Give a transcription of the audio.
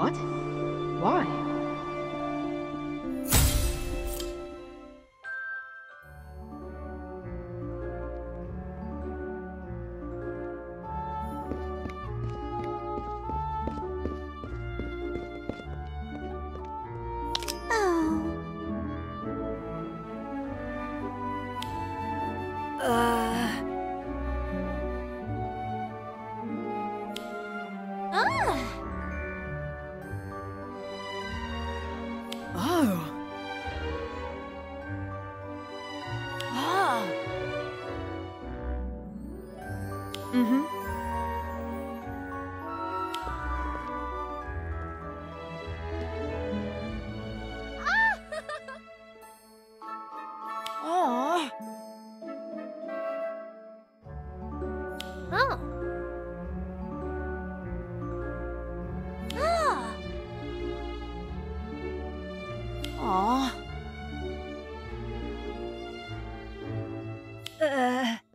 Why? Oh. Uh. Mm-hmm. Oh. Ah. Uh.